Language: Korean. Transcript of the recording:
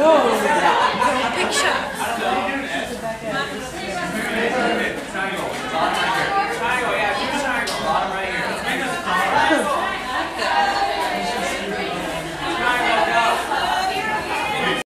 야,